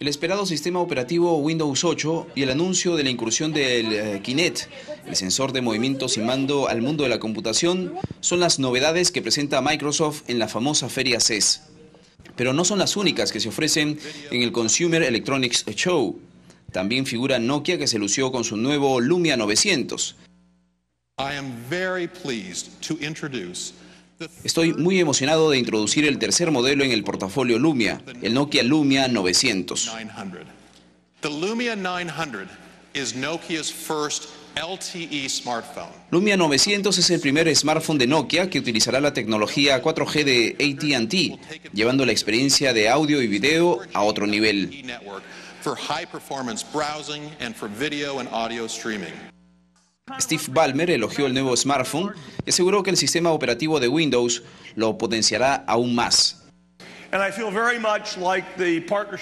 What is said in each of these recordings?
El esperado sistema operativo Windows 8 y el anuncio de la incursión del eh, Kinect, el sensor de movimientos y mando al mundo de la computación, son las novedades que presenta Microsoft en la famosa feria CES. Pero no son las únicas que se ofrecen en el Consumer Electronics Show. También figura Nokia que se lució con su nuevo Lumia 900. Estoy muy emocionado de introducir el tercer modelo en el portafolio Lumia, el Nokia Lumia 900. Lumia 900 es el primer smartphone de Nokia que utilizará la tecnología 4G de AT&T, llevando la experiencia de audio y video a otro nivel. Steve Ballmer elogió el nuevo smartphone y aseguró que el sistema operativo de Windows lo potenciará aún más.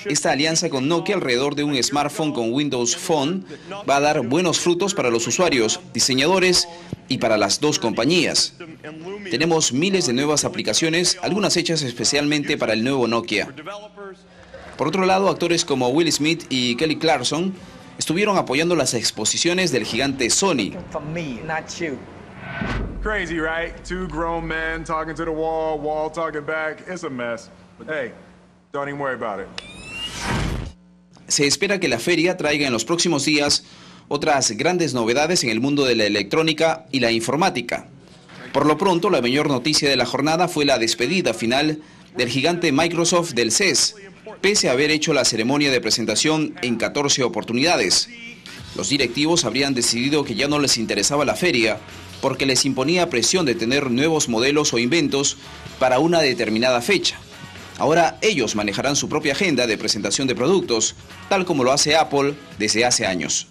Esta alianza con Nokia alrededor de un smartphone con Windows Phone va a dar buenos frutos para los usuarios, diseñadores y para las dos compañías. Tenemos miles de nuevas aplicaciones, algunas hechas especialmente para el nuevo Nokia. Por otro lado, actores como Will Smith y Kelly Clarkson estuvieron apoyando las exposiciones del gigante Sony. Crazy, right? Two grown men talking to the wall, wall talking back. It's a mess. Hey, don't even worry about it. Se espera que la feria traiga en los próximos días otras grandes novedades en el mundo de la electrónica y la informática. Por lo pronto, la mayor noticia de la jornada fue la despedida final del gigante Microsoft del CES, pese a haber hecho la ceremonia de presentación en 14 oportunidades. Los directivos habrían decidido que ya no les interesaba la feria porque les imponía presión de tener nuevos modelos o inventos para una determinada fecha. Ahora ellos manejarán su propia agenda de presentación de productos, tal como lo hace Apple desde hace años.